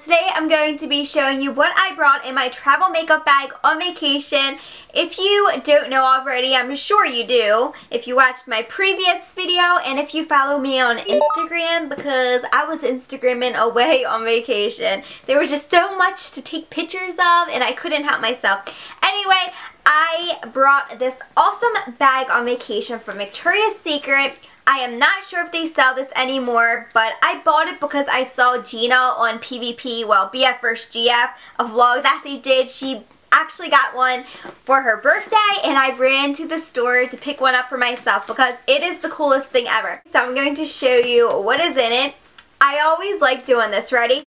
today I'm going to be showing you what I brought in my travel makeup bag on vacation. If you don't know already, I'm sure you do, if you watched my previous video and if you follow me on Instagram because I was Instagramming away on vacation. There was just so much to take pictures of and I couldn't help myself. Anyway, I brought this awesome bag on vacation from Victoria's Secret. I am not sure if they sell this anymore, but I bought it because I saw Jeana on PVP, well, BF vs. GF, a vlog that they did. She actually got one for her birthday and I ran to the store to pick one up for myself because it is the coolest thing ever. So I'm going to show you what is in it. I always like doing this. Ready? Okay,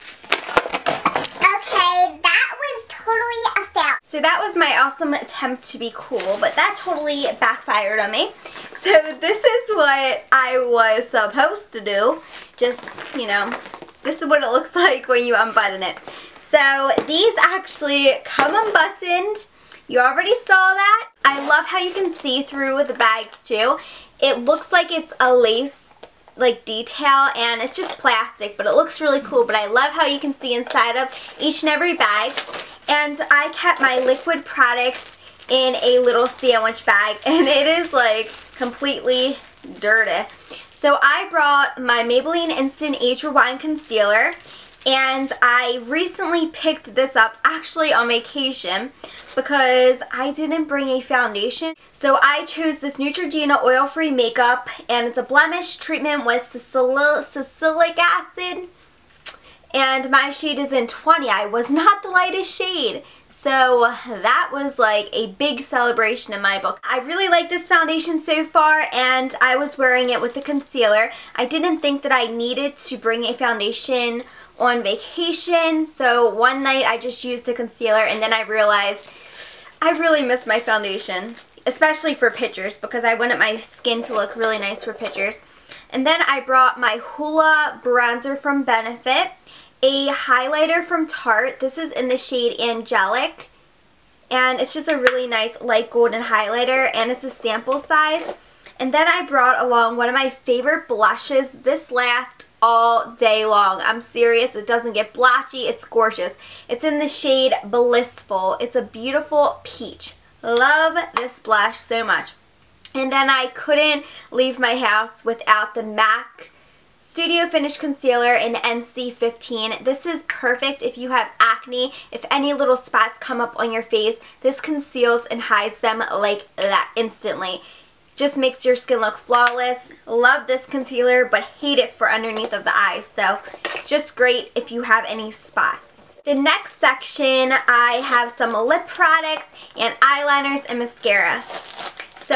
that was totally a fail. So that was my awesome attempt to be cool, but that totally backfired on me. So this is what I was supposed to do. Just, you know, this is what it looks like when you unbutton it. So these actually come unbuttoned. You already saw that. I love how you can see through the bags too. It looks like it's a lace like detail and it's just plastic but it looks really cool but I love how you can see inside of each and every bag and I kept my liquid products in a little sandwich bag and it is like completely dirty. So I brought my Maybelline Instant Age Rewind Concealer and I recently picked this up actually on vacation because I didn't bring a foundation. So I chose this Neutrogena oil-free makeup and it's a blemish treatment with salicylic acid and my shade is in 20. I was not the lightest shade. So that was like a big celebration in my book. I really like this foundation so far and I was wearing it with the concealer. I didn't think that I needed to bring a foundation on vacation. So one night I just used a concealer and then I realized I really miss my foundation. Especially for pictures because I wanted my skin to look really nice for pictures. And then I brought my Hoola bronzer from Benefit a highlighter from Tarte. This is in the shade Angelic. And it's just a really nice light golden highlighter and it's a sample size. And then I brought along one of my favorite blushes. This lasts all day long. I'm serious. It doesn't get blotchy. It's gorgeous. It's in the shade Blissful. It's a beautiful peach. Love this blush so much. And then I couldn't leave my house without the MAC Studio Finish Concealer in NC15. This is perfect if you have acne, if any little spots come up on your face. This conceals and hides them like that instantly. Just makes your skin look flawless. Love this concealer, but hate it for underneath of the eyes. So it's just great if you have any spots. The next section, I have some lip products and eyeliners and mascara.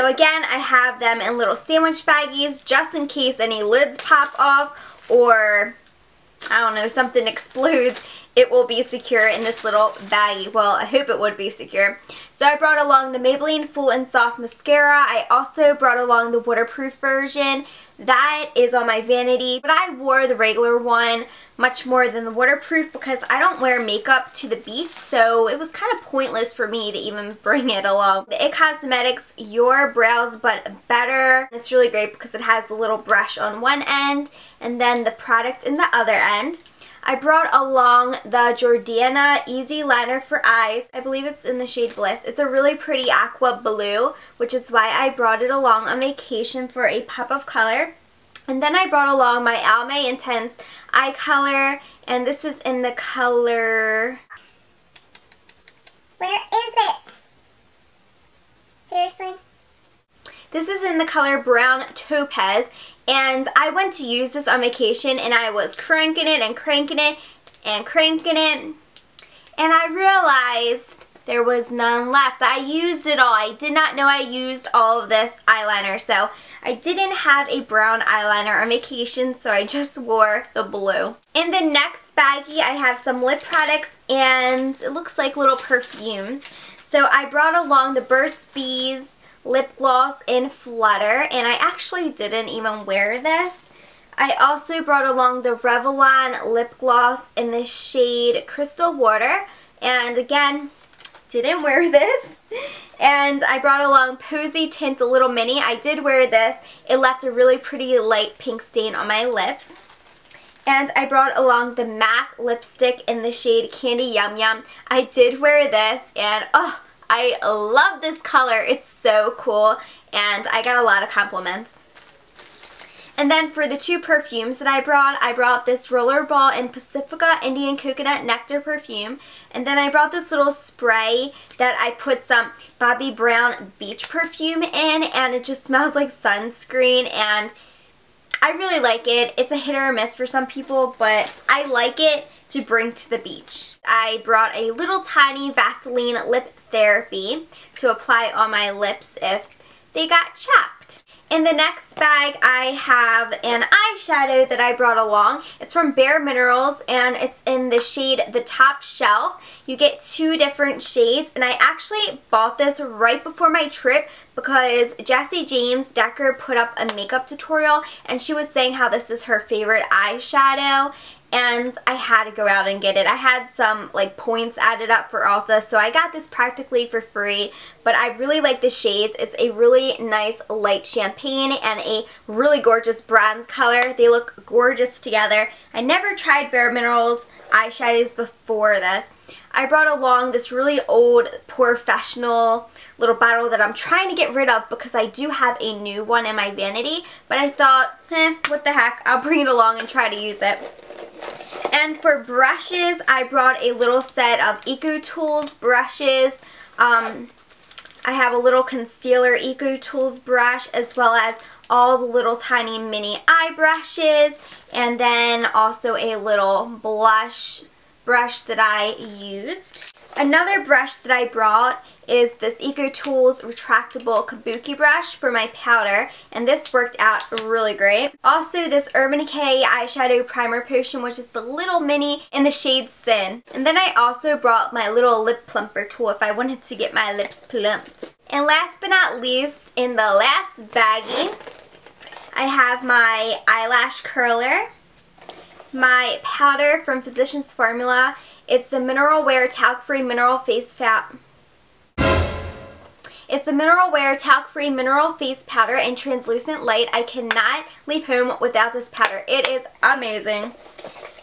So again, I have them in little sandwich baggies just in case any lids pop off or, I don't know, something explodes. It will be secure in this little baggie. Well, I hope it would be secure. So I brought along the Maybelline Full and Soft Mascara. I also brought along the waterproof version. That is on my vanity, but I wore the regular one much more than the waterproof because I don't wear makeup to the beach, so it was kind of pointless for me to even bring it along. The IT Cosmetics Your Brows But Better. It's really great because it has a little brush on one end and then the product in the other end. I brought along the Jordana Easy Liner for Eyes. I believe it's in the shade Bliss. It's a really pretty aqua blue, which is why I brought it along on vacation for a pop of color. And then I brought along my Almay Intense i-Color, and this is in the color... Where is it? Seriously? This is in the color Brown Topaz, and I went to use this on vacation, and I was cranking it and cranking it and cranking it, and I realized there was none left. I used it all. I did not know I used all of this eyeliner. So I didn't have a brown eyeliner on vacation, so I just wore the blue. In the next baggie, I have some lip products and it looks like little perfumes. So I brought along the Burt's Bees lip gloss in Flutter, and I actually didn't even wear this. I also brought along the Revlon lip gloss in the shade Crystal Water, and again, didn't wear this. And I brought along Posietint the Little Mini. I did wear this. It left a really pretty light pink stain on my lips. And I brought along the MAC lipstick in the shade Candy Yum Yum. I did wear this and oh, I love this color. It's so cool and I got a lot of compliments. And then for the two perfumes that I brought, I brought this Rollerball and Pacifica Indian Coconut Nectar perfume. And then I brought this little spray that I put some Bobbi Brown beach perfume in and it just smells like sunscreen and I really like it. It's a hit or a miss for some people, but I like it to bring to the beach. I brought a little tiny Vaseline lip therapy to apply on my lips if they got chapped. In the next bag, I have an eyeshadow that I brought along. It's from Bare Minerals, and it's in the shade The Top Shelf. You get two different shades, and I actually bought this right before my trip because Jessie James Decker put up a makeup tutorial, and she was saying how this is her favorite eyeshadow, and I had to go out and get it. I had some like points added up for Ulta so I got this practically for free but I really like the shades. It's a really nice light champagne and a really gorgeous bronze color. They look gorgeous together. I never tried Bare Minerals eyeshadows before this. I brought along this really old professional little bottle that I'm trying to get rid of because I do have a new one in my vanity but I thought, eh, what the heck, I'll bring it along and try to use it. And for brushes, I brought a little set of EcoTools brushes. Um, I have a little concealer EcoTools brush as well as all the little tiny mini eye brushes and then also a little blush brush that I used. Another brush that I brought is this EcoTools retractable kabuki brush for my powder and this worked out really great. Also this Urban Decay eyeshadow primer potion which is the little mini in the shade Sin. And then I also brought my little lip plumper tool if I wanted to get my lips plumped. And last but not least, in the last baggie, I have my eyelash curler my powder from Physicians Formula. It's the Mineral Wear Talc-Free Mineral Face Fat. It's the Mineral Wear Talc-Free Mineral Face Powder in Translucent Light. I cannot leave home without this powder. It is amazing.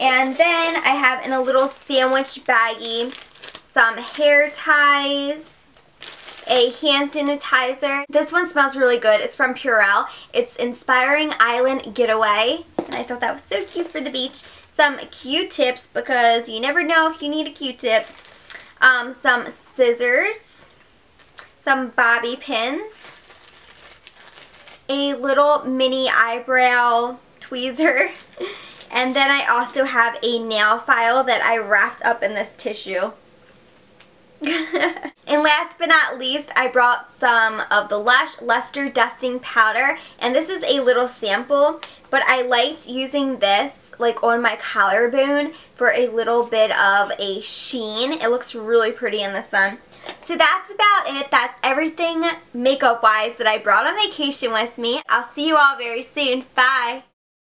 And then I have in a little sandwich baggie some hair ties, a hand sanitizer. This one smells really good. It's from Purell. It's Inspiring Island Getaway. And I thought that was so cute for the beach. Some Q-tips because you never know if you need a Q-tip. Um, some scissors. Some bobby pins. A little mini eyebrow tweezer. And then I also have a nail file that I wrapped up in this tissue. and last but not least, I brought some of the Lush Luster Dusting Powder. And this is a little sample, but I liked using this like on my collarbone for a little bit of a sheen. It looks really pretty in the sun. So that's about it. That's everything makeup wise that I brought on vacation with me. I'll see you all very soon. Bye.